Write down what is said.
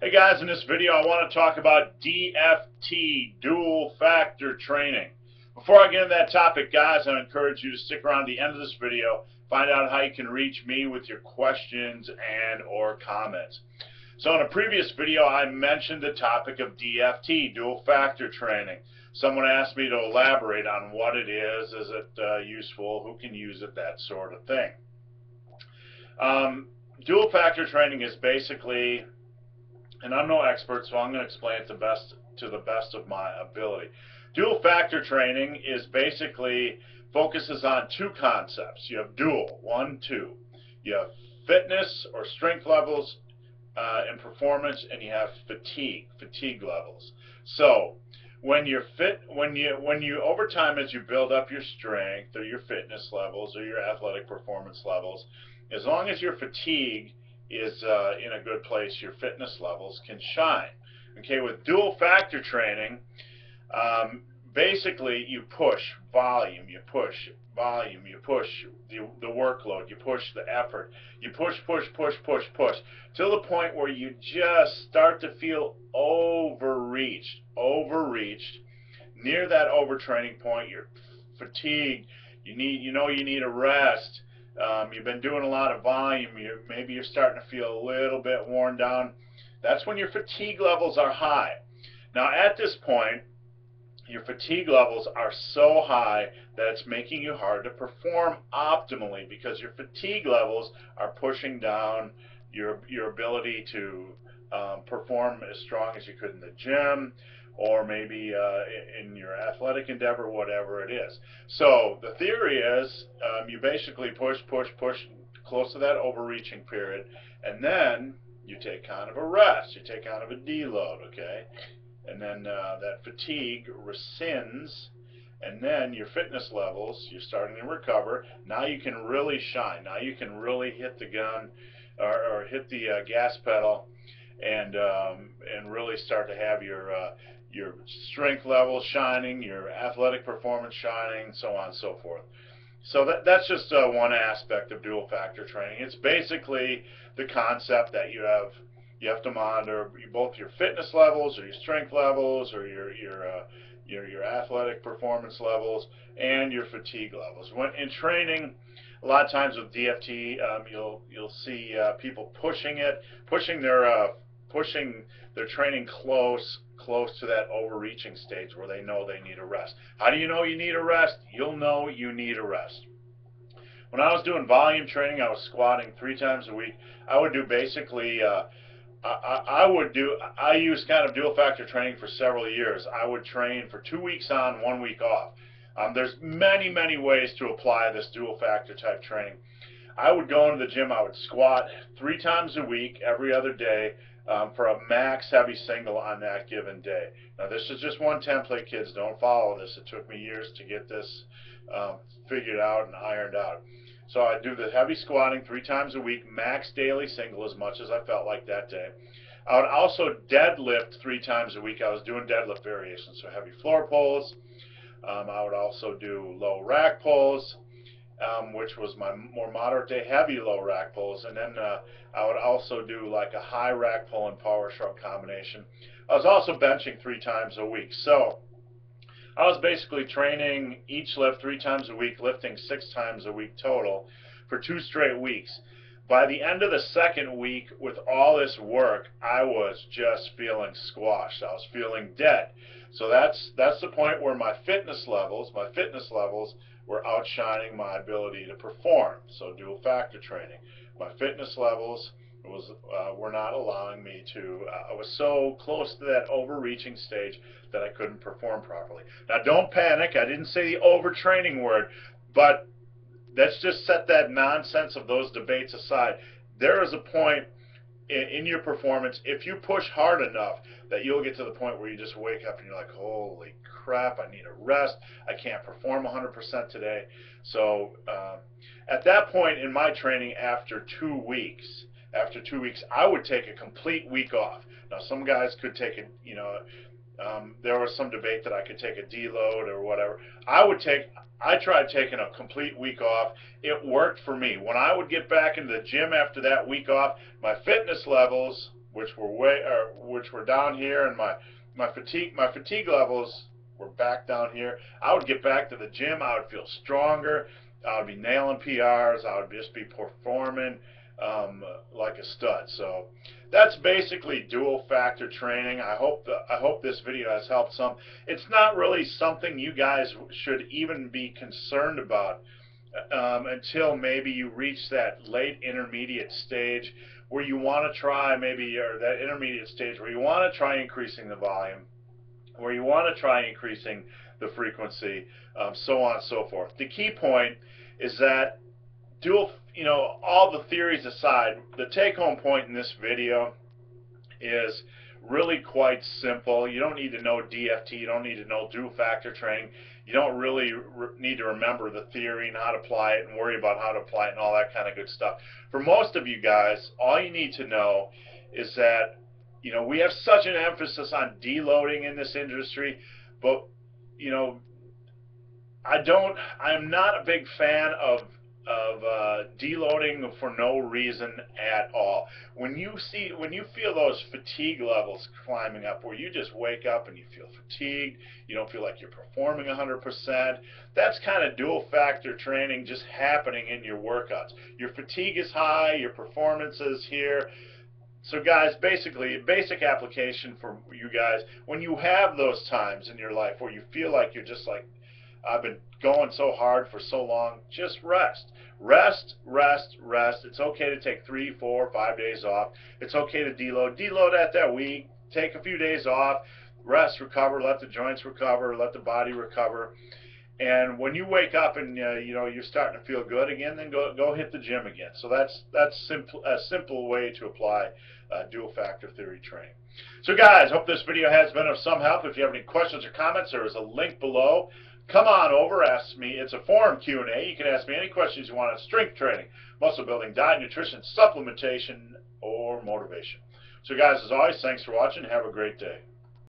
Hey guys, in this video I want to talk about DFT, dual factor training. Before I get into that topic, guys, I encourage you to stick around to the end of this video, find out how you can reach me with your questions and or comments. So in a previous video I mentioned the topic of DFT, dual factor training. Someone asked me to elaborate on what it is, is it uh, useful, who can use it, that sort of thing. Um, dual factor training is basically and I'm no expert, so I'm going to explain it to best to the best of my ability. Dual factor training is basically focuses on two concepts. You have dual, one, two. You have fitness or strength levels uh, and performance, and you have fatigue, fatigue levels. So when you're fit, when you when you over time as you build up your strength or your fitness levels or your athletic performance levels, as long as your fatigue is uh, in a good place, your fitness levels can shine. Okay, with dual factor training, um, basically you push volume, you push volume, you push the, the workload, you push the effort, you push, push, push, push, push, to the point where you just start to feel overreached, overreached, near that overtraining point, you're fatigued, you need, you know you need a rest, um, you've been doing a lot of volume, you, maybe you're starting to feel a little bit worn down, that's when your fatigue levels are high. Now at this point, your fatigue levels are so high that it's making you hard to perform optimally because your fatigue levels are pushing down your, your ability to um, perform as strong as you could in the gym or maybe uh, in your athletic endeavor, whatever it is. So the theory is um, you basically push, push, push close to that overreaching period, and then you take kind of a rest. You take kind of a deload, okay? And then uh, that fatigue rescinds, and then your fitness levels, you're starting to recover. Now you can really shine. Now you can really hit the gun or, or hit the uh, gas pedal and um, and really start to have your uh, your strength level shining, your athletic performance shining, so on and so forth. So that, that's just uh, one aspect of dual factor training. It's basically the concept that you have you have to monitor both your fitness levels or your strength levels or your your uh, your your athletic performance levels and your fatigue levels. When in training, a lot of times with DFT, um, you'll you'll see uh, people pushing it, pushing their uh, pushing their training close close to that overreaching stage where they know they need a rest. How do you know you need a rest? You'll know you need a rest. When I was doing volume training, I was squatting three times a week. I would do basically, uh, I, I would do, I used kind of dual factor training for several years. I would train for two weeks on, one week off. Um, there's many, many ways to apply this dual factor type training. I would go into the gym, I would squat three times a week, every other day, um, for a max heavy single on that given day. Now this is just one template, kids. Don't follow this. It took me years to get this um, figured out and ironed out. So I do the heavy squatting three times a week, max daily single as much as I felt like that day. I would also deadlift three times a week. I was doing deadlift variations, so heavy floor pulls. Um, I would also do low rack pulls um, which was my more moderate day heavy low rack pulls. And then uh, I would also do like a high rack pull and power shrug combination. I was also benching three times a week. So I was basically training each lift three times a week, lifting six times a week total for two straight weeks. By the end of the second week, with all this work, I was just feeling squashed. I was feeling dead. So that's that's the point where my fitness levels, my fitness levels were outshining my ability to perform. So dual factor training. My fitness levels was uh, were not allowing me to. Uh, I was so close to that overreaching stage that I couldn't perform properly. Now, don't panic. I didn't say the overtraining word, but let's just set that nonsense of those debates aside. There is a point in, in your performance if you push hard enough that you'll get to the point where you just wake up and you're like, holy crap, I need a rest, I can't perform 100% today. So uh, at that point in my training, after two weeks, after two weeks, I would take a complete week off. Now some guys could take a, you know, um, there was some debate that I could take a deload or whatever. I would take, I tried taking a complete week off. It worked for me. When I would get back into the gym after that week off, my fitness levels which were way, or which were down here, and my my fatigue my fatigue levels were back down here. I would get back to the gym. I would feel stronger. I would be nailing PRs. I would just be performing um, like a stud. So that's basically dual factor training. I hope the, I hope this video has helped some. It's not really something you guys should even be concerned about um, until maybe you reach that late intermediate stage where you want to try maybe or that intermediate stage where you want to try increasing the volume, where you want to try increasing the frequency, um, so on and so forth. The key point is that dual, you know, all the theories aside, the take-home point in this video is really quite simple. You don't need to know DFT. You don't need to know dual factor training. You don't really need to remember the theory and how to apply it and worry about how to apply it and all that kind of good stuff. For most of you guys, all you need to know is that, you know, we have such an emphasis on deloading in this industry, but, you know, I don't, I'm not a big fan of deloading for no reason at all. When you see, when you feel those fatigue levels climbing up, where you just wake up and you feel fatigued, you don't feel like you're performing 100%, that's kind of dual factor training just happening in your workouts. Your fatigue is high, your performance is here. So guys, basically, basic application for you guys, when you have those times in your life where you feel like you're just like, I've been going so hard for so long, just rest. Rest, rest, rest. It's okay to take three, four, five days off. It's okay to deload. Deload at that week. Take a few days off. Rest, recover, let the joints recover, let the body recover. And when you wake up and uh, you know you're starting to feel good again, then go go hit the gym again. So that's that's simple a simple way to apply uh, dual factor theory training. So guys, hope this video has been of some help. If you have any questions or comments, there is a link below come on over, ask me. It's a forum Q&A. You can ask me any questions you want on strength training, muscle building, diet, nutrition, supplementation, or motivation. So guys, as always, thanks for watching. Have a great day.